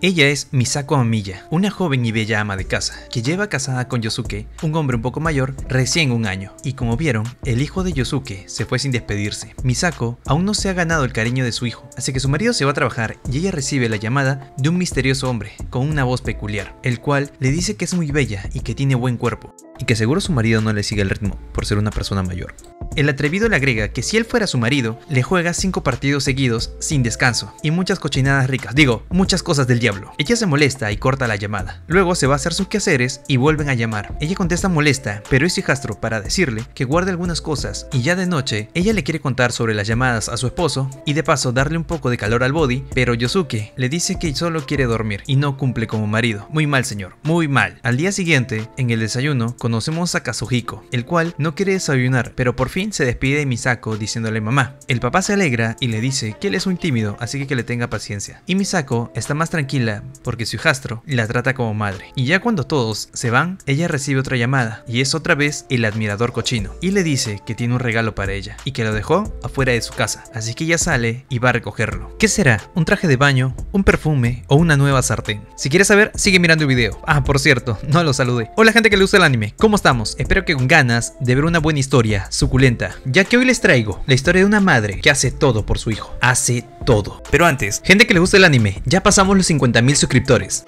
Ella es Misako Amamiya, una joven y bella ama de casa, que lleva casada con Yosuke, un hombre un poco mayor, recién un año. Y como vieron, el hijo de Yosuke se fue sin despedirse. Misako aún no se ha ganado el cariño de su hijo, así que su marido se va a trabajar y ella recibe la llamada de un misterioso hombre con una voz peculiar, el cual le dice que es muy bella y que tiene buen cuerpo, y que seguro su marido no le sigue el ritmo por ser una persona mayor. El atrevido le agrega que si él fuera su marido, le juega 5 partidos seguidos sin descanso y muchas cochinadas ricas, digo, muchas cosas del diablo. Ella se molesta y corta la llamada. Luego se va a hacer sus quehaceres y vuelven a llamar. Ella contesta molesta, pero es hijastro para decirle que guarde algunas cosas y ya de noche ella le quiere contar sobre las llamadas a su esposo y de paso darle un poco de calor al body, pero Yosuke le dice que solo quiere dormir y no cumple como marido. Muy mal señor, muy mal. Al día siguiente, en el desayuno, conocemos a Kazuhiko, el cual no quiere desayunar, pero por fin se despide de Misako diciéndole mamá. El papá se alegra y le dice que él es un tímido, así que que le tenga paciencia. Y Misako está más tranquila porque su hijastro la trata como madre. Y ya cuando todos se van, ella recibe otra llamada y es otra vez el admirador cochino y le dice que tiene un regalo para ella y que lo dejó afuera de su casa, así que ella sale y va a recogerlo. ¿Qué será? ¿Un traje de baño? ¿Un perfume? ¿O una nueva sartén? Si quieres saber, sigue mirando el video. Ah, por cierto, no lo saludé. Hola gente que le gusta el anime, ¿cómo estamos? Espero que con ganas de ver una buena historia, suculenta ya que hoy les traigo la historia de una madre que hace todo por su hijo. Hace todo. Pero antes, gente que le gusta el anime, ya pasamos los 50.000 suscriptores.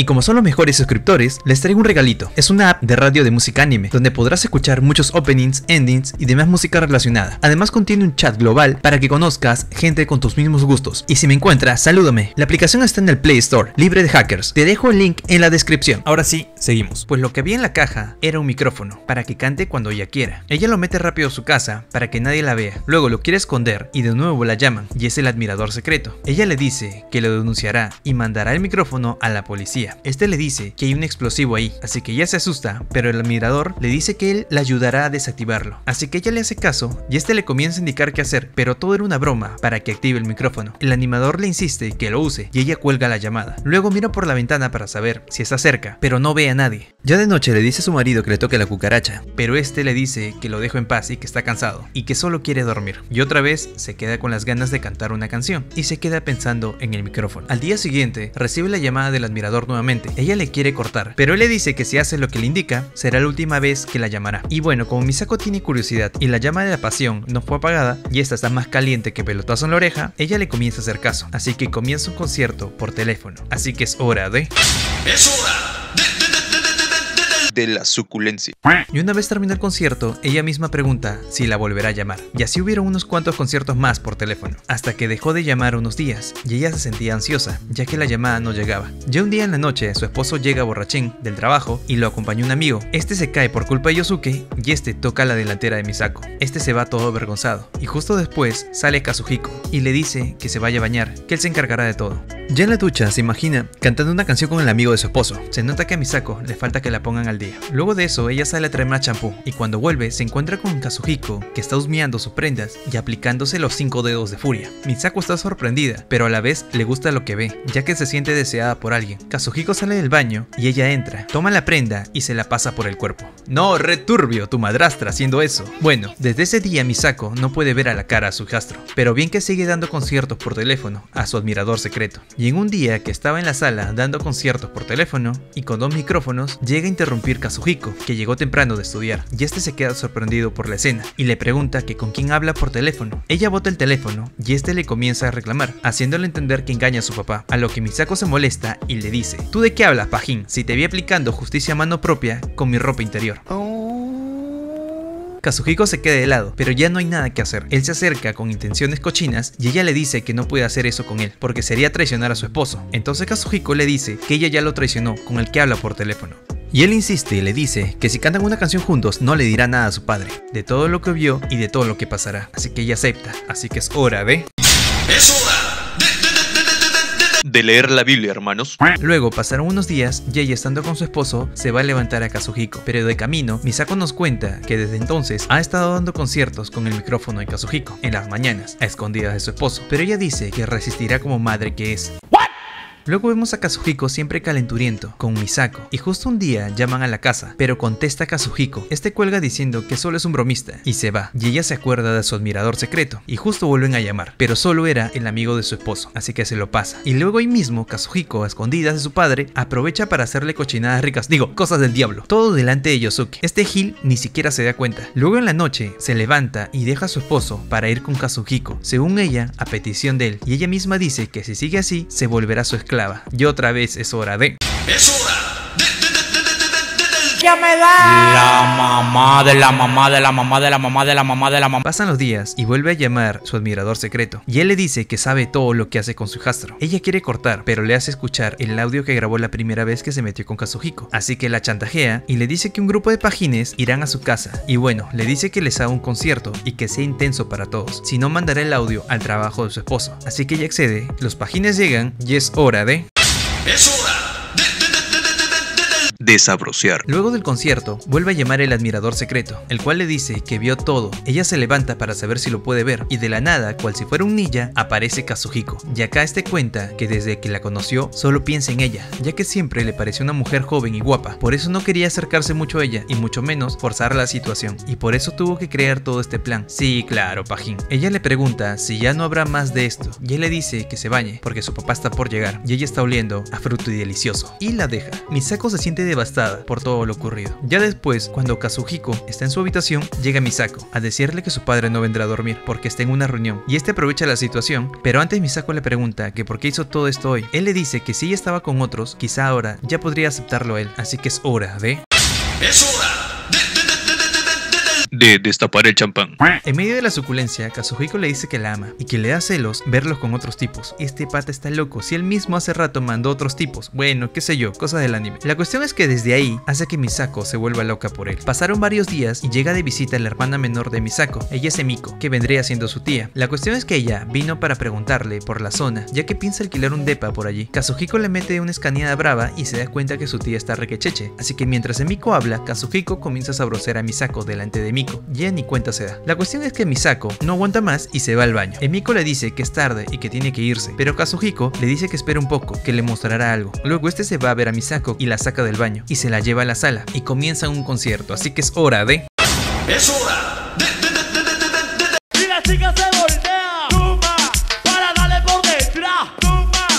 Y como son los mejores suscriptores, les traigo un regalito. Es una app de radio de música anime, donde podrás escuchar muchos openings, endings y demás música relacionada. Además contiene un chat global para que conozcas gente con tus mismos gustos. Y si me encuentras, salúdame. La aplicación está en el Play Store, libre de hackers. Te dejo el link en la descripción. Ahora sí, seguimos. Pues lo que había en la caja era un micrófono, para que cante cuando ella quiera. Ella lo mete rápido a su casa, para que nadie la vea. Luego lo quiere esconder y de nuevo la llaman, y es el admirador secreto. Ella le dice que lo denunciará y mandará el micrófono a la policía. Este le dice que hay un explosivo ahí, así que ella se asusta, pero el admirador le dice que él la ayudará a desactivarlo. Así que ella le hace caso y este le comienza a indicar qué hacer, pero todo era una broma para que active el micrófono. El animador le insiste que lo use y ella cuelga la llamada. Luego mira por la ventana para saber si está cerca, pero no ve a nadie. Ya de noche le dice a su marido que le toque la cucaracha, pero este le dice que lo dejo en paz y que está cansado y que solo quiere dormir. Y otra vez se queda con las ganas de cantar una canción y se queda pensando en el micrófono. Al día siguiente recibe la llamada del admirador nuevamente ella le quiere cortar, pero él le dice que si hace lo que le indica, será la última vez que la llamará. Y bueno, como Misako tiene curiosidad y la llama de la pasión no fue apagada y esta está más caliente que pelotazo en la oreja, ella le comienza a hacer caso. Así que comienza un concierto por teléfono. Así que es hora de... ¡Es hora! De la suculencia. Y una vez terminó el concierto, ella misma pregunta si la volverá a llamar. Y así hubieron unos cuantos conciertos más por teléfono, hasta que dejó de llamar unos días, y ella se sentía ansiosa, ya que la llamada no llegaba. Ya un día en la noche, su esposo llega borrachín del trabajo y lo acompaña un amigo. Este se cae por culpa de Yosuke y este toca la delantera de Misako. Este se va todo avergonzado, y justo después sale Kazuhiko y le dice que se vaya a bañar, que él se encargará de todo. Ya en la ducha se imagina cantando una canción con el amigo de su esposo. Se nota que a Misako le falta que la pongan al día. Luego de eso, ella sale a traer más champú y cuando vuelve se encuentra con Kazuhiko, que está husmeando sus prendas y aplicándose los cinco dedos de furia. Misako está sorprendida, pero a la vez le gusta lo que ve, ya que se siente deseada por alguien. Kazuhiko sale del baño y ella entra, toma la prenda y se la pasa por el cuerpo. No, returbio, tu madrastra haciendo eso. Bueno, desde ese día Misako no puede ver a la cara a su hijastro, pero bien que sigue dando conciertos por teléfono a su admirador secreto. Y en un día que estaba en la sala dando conciertos por teléfono y con dos micrófonos, llega a interrumpir Kazuhiko, que llegó temprano de estudiar, y este se queda sorprendido por la escena y le pregunta que con quién habla por teléfono. Ella bota el teléfono y este le comienza a reclamar, haciéndole entender que engaña a su papá, a lo que Misako se molesta y le dice, ¿tú de qué hablas, Pajín? Si te vi aplicando justicia a mano propia con mi ropa interior. Kazuhiko se queda de lado, pero ya no hay nada que hacer. Él se acerca con intenciones cochinas y ella le dice que no puede hacer eso con él, porque sería traicionar a su esposo. Entonces Kazuhiko le dice que ella ya lo traicionó con el que habla por teléfono. Y él insiste y le dice que si cantan una canción juntos no le dirá nada a su padre, de todo lo que vio y de todo lo que pasará. Así que ella acepta, así que es hora de... De leer la Biblia, hermanos. Luego pasaron unos días y estando con su esposo se va a levantar a Kazuhiko, pero de camino Misako nos cuenta que desde entonces ha estado dando conciertos con el micrófono de Kazuhiko en las mañanas, a escondidas de su esposo, pero ella dice que resistirá como madre que es. Luego vemos a Kazuhiko siempre calenturiento, con Misako, y justo un día llaman a la casa, pero contesta Kazuhiko. Este cuelga diciendo que solo es un bromista, y se va, y ella se acuerda de su admirador secreto, y justo vuelven a llamar, pero solo era el amigo de su esposo, así que se lo pasa. Y luego ahí mismo, Kazuhiko, a escondidas de su padre, aprovecha para hacerle cochinadas ricas, digo, cosas del diablo, todo delante de Yosuke. Este Gil ni siquiera se da cuenta. Luego en la noche, se levanta y deja a su esposo para ir con Kazuhiko, según ella, a petición de él, y ella misma dice que si sigue así, se volverá su Y otra vez es hora de... Es hora ya me da. La mamá de la mamá de la mamá de la mamá de la mamá de la mamá. Pasan los días y vuelve a llamar su admirador secreto. Y él le dice que sabe todo lo que hace con su hijastro. Ella quiere cortar, pero le hace escuchar el audio que grabó la primera vez que se metió con Kazuhiko. Así que la chantajea y le dice que un grupo de pajines irán a su casa. Y bueno, le dice que les haga un concierto y que sea intenso para todos. Si no, mandará el audio al trabajo de su esposo. Así que ella accede, los pajines llegan y es hora de... desabrociar. Luego del concierto, vuelve a llamar el admirador secreto, el cual le dice que vio todo. Ella se levanta para saber si lo puede ver, y de la nada, cual si fuera un ninja, aparece Kazuhiko. Y acá este cuenta que desde que la conoció, solo piensa en ella, ya que siempre le pareció una mujer joven y guapa. Por eso no quería acercarse mucho a ella, y mucho menos forzar la situación. Y por eso tuvo que crear todo este plan. Sí, claro, Pajín. Ella le pregunta si ya no habrá más de esto, y él le dice que se bañe, porque su papá está por llegar, y ella está oliendo a fruto y delicioso. Y la deja. Misako se siente devastada por todo lo ocurrido. Ya después, cuando Kazuhiko está en su habitación, llega Misako a decirle que su padre no vendrá a dormir porque está en una reunión y este aprovecha la situación, pero antes Misako le pregunta que por qué hizo todo esto hoy. Él le dice que si ella estaba con otros, quizá ahora ya podría aceptarlo él, así que es hora de... Es hora de destapar el champán. En medio de la suculencia, Kazuhiko le dice que la ama y que le da celos verlos con otros tipos. Este pata está loco, si él mismo hace rato mandó otros tipos. Bueno, qué sé yo, cosas del anime. La cuestión es que desde ahí hace que Misako se vuelva loca por él. Pasaron varios días y llega de visita la hermana menor de Misako. Ella es Emiko, que vendría siendo su tía. La cuestión es que ella vino para preguntarle por la zona, ya que piensa alquilar un depa por allí. Kazuhiko le mete una escaneada brava y se da cuenta que su tía está requecheche. Así que mientras Emiko habla, Kazuhiko comienza a sabrosear a Misako delante de Miko ya ni cuenta se da. La cuestión es que Misako no aguanta más y se va al baño. Emiko le dice que es tarde y que tiene que irse, pero Kazuhiko le dice que espere un poco, que le mostrará algo. Luego este se va a ver a Misako y la saca del baño y se la lleva a la sala y comienza un concierto, así que es hora de... Es hora de...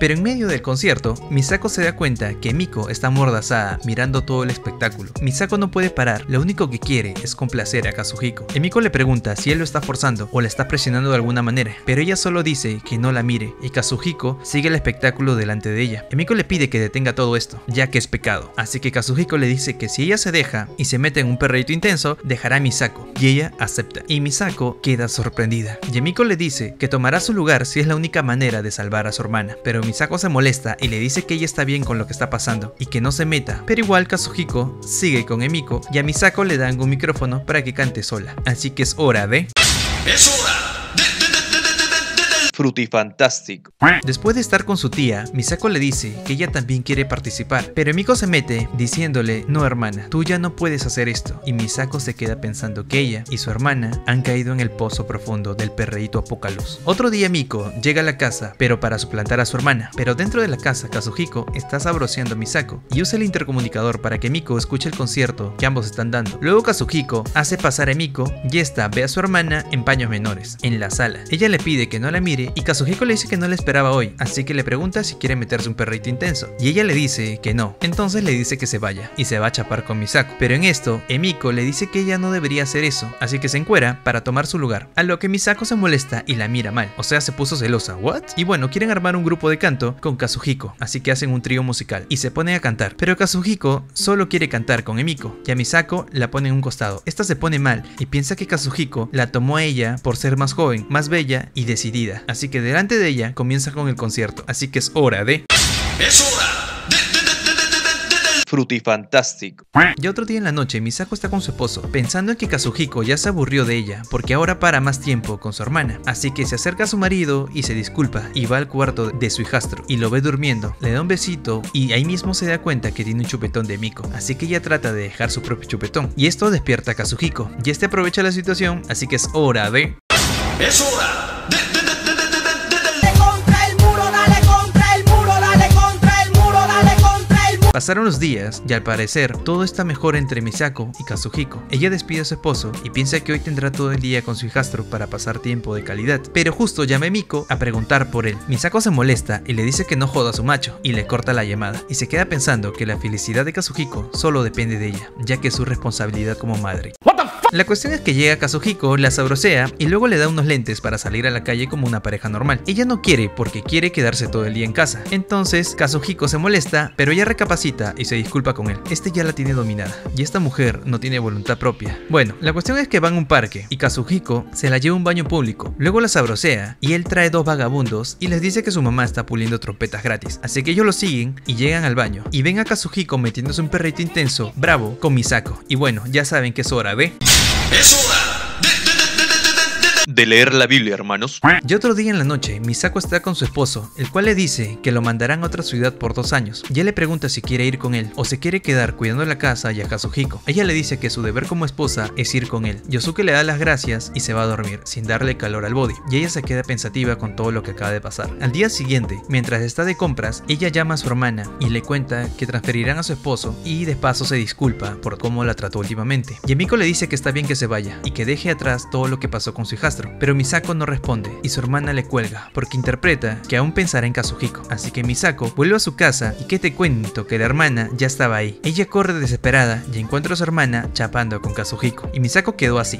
Pero en medio del concierto, Misako se da cuenta que Miko está amordazada mirando todo el espectáculo. Misako no puede parar, lo único que quiere es complacer a Kazuhiko. Emiko le pregunta si él lo está forzando o la está presionando de alguna manera, pero ella solo dice que no la mire y Kazuhiko sigue el espectáculo delante de ella. Emiko le pide que detenga todo esto, ya que es pecado. Así que Kazuhiko le dice que si ella se deja y se mete en un perrito intenso, dejará a Misako. Y ella acepta. Y Misako queda sorprendida. Y Emiko le dice que tomará su lugar si es la única manera de salvar a su hermana. Pero Misako se molesta y le dice que ella está bien con lo que está pasando y que no se meta, pero igual Kazuhiko sigue con Emiko y a Misako le dan un micrófono para que cante sola. Así que es hora de... frutifantástico. Después de estar con su tía, Misako le dice que ella también quiere participar, pero Miko se mete diciéndole, no hermana, tú ya no puedes hacer esto. Y Misako se queda pensando que ella y su hermana han caído en el pozo profundo del perreíto Apocaluz. Otro día Miko llega a la casa, pero para suplantar a su hermana. Pero dentro de la casa, Kazuhiko está sabroseando a Misako y usa el intercomunicador para que Miko escuche el concierto que ambos están dando. Luego Kazuhiko hace pasar a Miko y esta ve a su hermana en paños menores, en la sala. Ella le pide que no la mire y Kazuhiko le dice que no le esperaba hoy, así que le pregunta si quiere meterse un perrito intenso, y ella le dice que no, entonces le dice que se vaya, y se va a chapar con Misako. Pero en esto, Emiko le dice que ella no debería hacer eso, así que se encuera para tomar su lugar, a lo que Misako se molesta y la mira mal, o sea, se puso celosa, ¿what? Y bueno, quieren armar un grupo de canto con Kazuhiko, así que hacen un trío musical, y se pone a cantar, pero Kazuhiko solo quiere cantar con Emiko, y a Misako la pone en un costado. Esta se pone mal y piensa que Kazuhiko la tomó a ella por ser más joven, más bella y decidida, así que delante de ella comienza con el concierto, así que es hora de... Es hora frutifantástico. Y otro día en la noche, Misako está con su esposo, pensando en que Kazuhiko ya se aburrió de ella, porque ahora para más tiempo con su hermana. Así que se acerca a su marido y se disculpa, y va al cuarto de su hijastro, y lo ve durmiendo, le da un besito, y ahí mismo se da cuenta que tiene un chupetón de Miko, así que ella trata de dejar su propio chupetón. Y esto despierta a Kazuhiko, y este aprovecha la situación, así que es hora de... Es hora Pasaron los días y al parecer todo está mejor entre Misako y Kazuhiko. Ella despide a su esposo y piensa que hoy tendrá todo el día con su hijastro para pasar tiempo de calidad. Pero justo llama Miko a preguntar por él. Misako se molesta y le dice que no joda a su macho y le corta la llamada. Y se queda pensando que la felicidad de Kazuhiko solo depende de ella, ya que es su responsabilidad como madre. La cuestión es que llega Kazuhiko, la sabrosea y luego le da unos lentes para salir a la calle como una pareja normal. Ella no quiere porque quiere quedarse todo el día en casa. Entonces Kazuhiko se molesta, pero ella recapacita y se disculpa con él. Este ya la tiene dominada y esta mujer no tiene voluntad propia. Bueno, la cuestión es que van a un parque y Kazuhiko se la lleva a un baño público. Luego la sabrosea y él trae dos vagabundos y les dice que su mamá está puliendo trompetas gratis. Así que ellos lo siguen y llegan al baño y ven a Kazuhiko metiéndose un perrito intenso, bravo, con Misako. Y bueno, ya saben que es hora de... Es hora de, leer la Biblia, hermanos. Y otro día en la noche, Misako está con su esposo, el cual le dice que lo mandarán a otra ciudad por dos años. Y él le pregunta si quiere ir con él o se quiere quedar cuidando la casa y a Kazuhiko. Ella le dice que su deber como esposa es ir con él. Yosuke le da las gracias y se va a dormir, sin darle calor al body. Y ella se queda pensativa con todo lo que acaba de pasar. Al día siguiente, mientras está de compras, ella llama a su hermana y le cuenta que transferirán a su esposo y de paso se disculpa por cómo la trató últimamente. Yemiko le dice que está bien que se vaya y que deje atrás todo lo que pasó con su Pero Misako no responde y su hermana le cuelga porque interpreta que aún pensará en Kazuhiko. Así que Misako vuelve a su casa y que te cuento que la hermana ya estaba ahí. Ella corre desesperada y encuentra a su hermana chapando con Kazuhiko y Misako quedó así.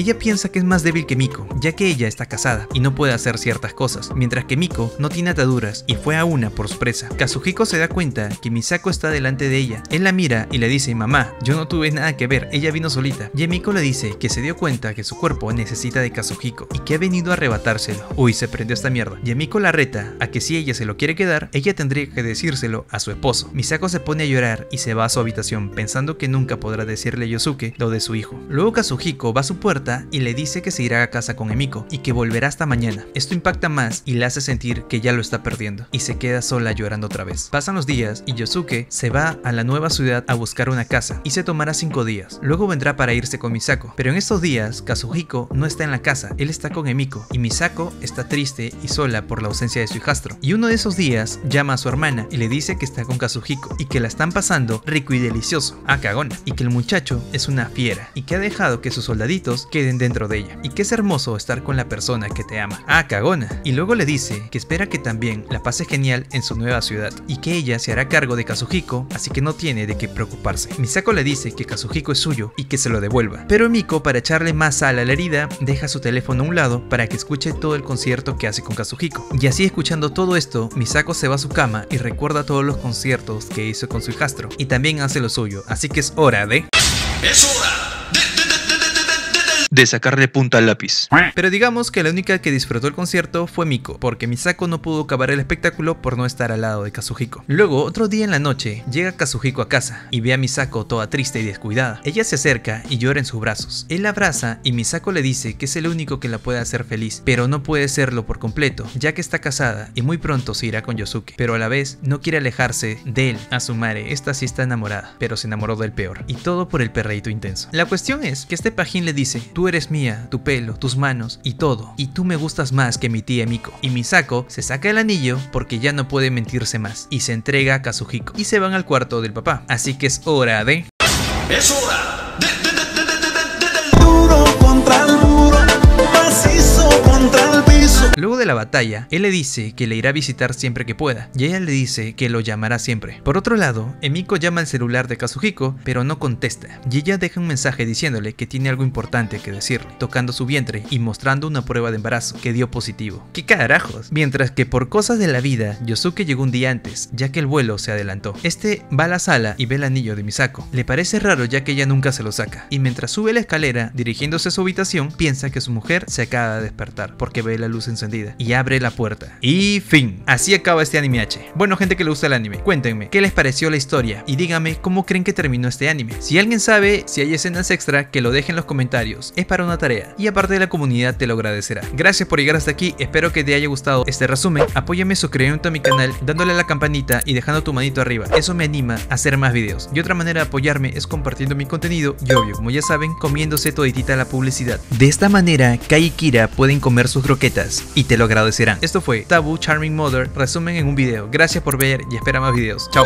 Ella piensa que es más débil que Miko, ya que ella está casada y no puede hacer ciertas cosas, mientras que Miko no tiene ataduras y fue a una por su presa. Kazuhiko se da cuenta que Misako está delante de ella. Él la mira y le dice, mamá, yo no tuve nada que ver, ella vino solita. Y Miko le dice que se dio cuenta que su cuerpo necesita de Kazuhiko y que ha venido a arrebatárselo. Uy, se prendió esta mierda. Y Miko la reta a que si ella se lo quiere quedar, ella tendría que decírselo a su esposo. Misako se pone a llorar y se va a su habitación pensando que nunca podrá decirle a Yosuke lo de su hijo. Luego Kazuhiko va a su puerta y le dice que se irá a casa con Emiko y que volverá hasta mañana. Esto impacta más y le hace sentir que ya lo está perdiendo y se queda sola llorando otra vez. Pasan los días y Yosuke se va a la nueva ciudad a buscar una casa y se tomará 5 días. Luego vendrá para irse con Misako. Pero en estos días Kazuhiko no está en la casa, él está con Emiko y Misako está triste y sola por la ausencia de su hijastro. Y uno de esos días llama a su hermana y le dice que está con Kazuhiko y que la están pasando rico y delicioso, a cagona, y que el muchacho es una fiera y que ha dejado que sus soldaditos queden dentro de ella y que es hermoso estar con la persona que te ama. Ah, cagona. Y luego le dice que espera que también la pase genial en su nueva ciudad y que ella se hará cargo de Kazuhiko, así que no tiene de qué preocuparse. Misako le dice que Kazuhiko es suyo y que se lo devuelva. Pero Miko, para echarle más sal a la herida, deja su teléfono a un lado para que escuche todo el concierto que hace con Kazuhiko. Y así escuchando todo esto, Misako se va a su cama y recuerda todos los conciertos que hizo con su hijastro y también hace lo suyo, así que es hora de... Es de, sacarle punta al lápiz. Pero digamos que la única que disfrutó el concierto fue Miko, porque Misako no pudo acabar el espectáculo por no estar al lado de Kazuhiko. Luego, otro día en la noche, llega Kazuhiko a casa y ve a Misako toda triste y descuidada. Ella se acerca y llora en sus brazos. Él la abraza y Misako le dice que es el único que la puede hacer feliz, pero no puede serlo por completo, ya que está casada y muy pronto se irá con Yosuke. Pero a la vez no quiere alejarse de él, a su madre. Esta sí está enamorada, pero se enamoró del peor. Y todo por el perreíto intenso. La cuestión es que este pajín le dice, tú eres mía, tu pelo, tus manos y todo, y tú me gustas más que mi tía Miko. Y Misako se saca el anillo porque ya no puede mentirse más y se entrega a Kazuhiko y se van al cuarto del papá. Así que es hora de... Es hora de, Luego de la batalla, él le dice que le irá a visitar siempre que pueda, y ella le dice que lo llamará siempre. Por otro lado, Emiko llama al celular de Kazuhiko, pero no contesta, y ella deja un mensaje diciéndole que tiene algo importante que decirle, tocando su vientre y mostrando una prueba de embarazo que dio positivo. ¿Qué carajos? Mientras que por cosas de la vida, Yosuke llegó un día antes, ya que el vuelo se adelantó. Este va a la sala y ve el anillo de Misako. Le parece raro ya que ella nunca se lo saca, y mientras sube la escalera, dirigiéndose a su habitación, piensa que su mujer se acaba de despertar porque ve la luz encendida y abre la puerta. Y fin. Así acaba este anime H. Bueno, gente que le gusta el anime, cuéntenme qué les pareció la historia y díganme cómo creen que terminó este anime. Si alguien sabe si hay escenas extra, que lo deje en los comentarios. Es para una tarea y aparte de la comunidad te lo agradecerá. Gracias por llegar hasta aquí. Espero que te haya gustado este resumen. Apóyame suscribiéndote a mi canal, dándole a la campanita y dejando tu manito arriba. Eso me anima a hacer más videos. Y otra manera de apoyarme es compartiendo mi contenido y obvio, como ya saben, comiéndose toditita la publicidad. De esta manera, Kai y Kira pueden comer sus croquetas y te lo agradecerán. Esto fue Taboo Charming Mother, resumen en un video. Gracias por ver y espera más videos. Chao.